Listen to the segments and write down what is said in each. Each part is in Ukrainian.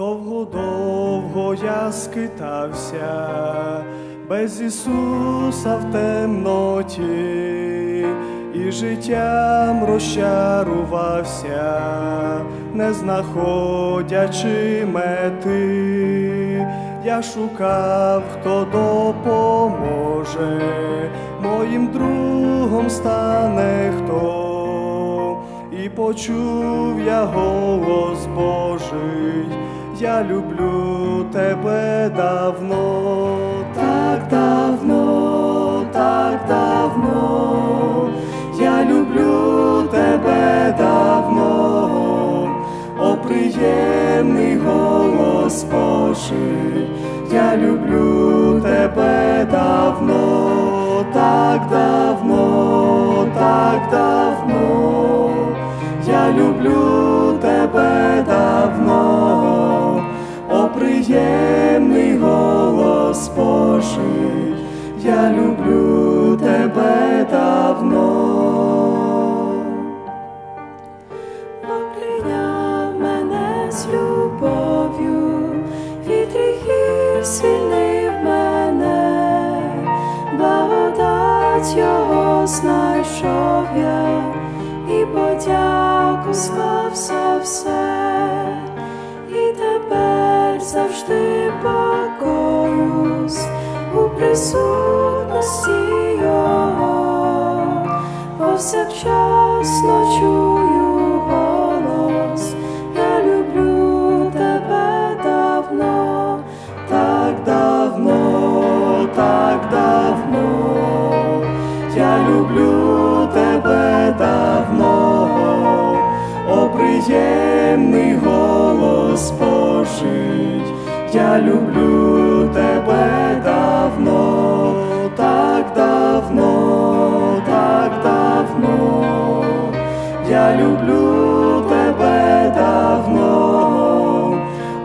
Довго-довго я скитався без Ісуса в темноті, і життям розчарувався, не знаходячи мети, я шукав, хто допоможе, моїм другом стане хто. І почув я голос Божий, я люблю тебе давно, так давно, так давно, я люблю тебе давно, о приємний голос Божий, я люблю тебе давно, так давно, гріхів звільнив мене, благодать його знайшов я. І подяку склав за все, і тепер завжди покоюсь у присутності Його, повсякчасно чую люблю тебе давно, о приємний голос Божий, я люблю тебе давно, так давно, так давно, я люблю тебе давно,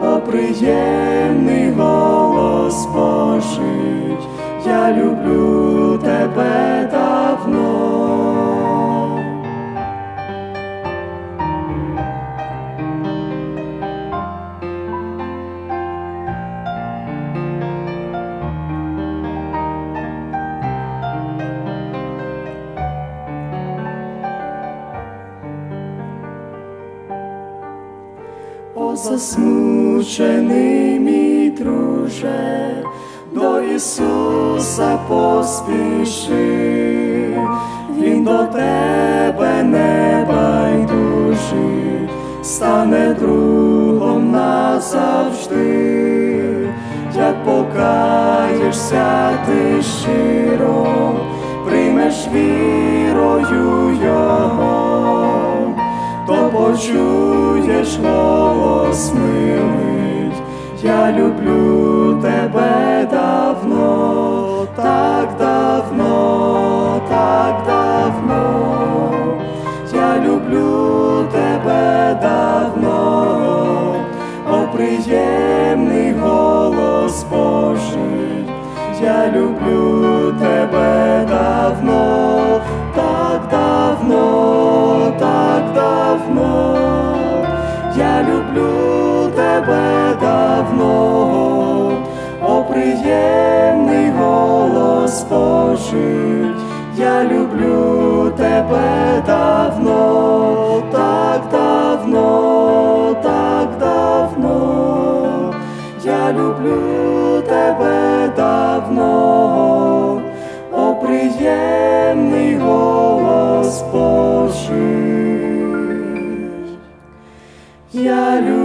о приємний голос Божий, я люблю засмучений мій друже, до Ісуса поспіши, Він до тебе не байдужий, стане другом назавжди, як покаєшся ти щиро, приймеш вірою Його то почуєш голос милий, я люблю тебе давно, так давно, так давно, я люблю тебе давно, о приємний голос Божий, я люблю тебе люблю тебе давно, о приємний голос Божий, я люблю тебе давно, так давно, так давно, я люблю тебе давно, о приємний Божий. Я люблю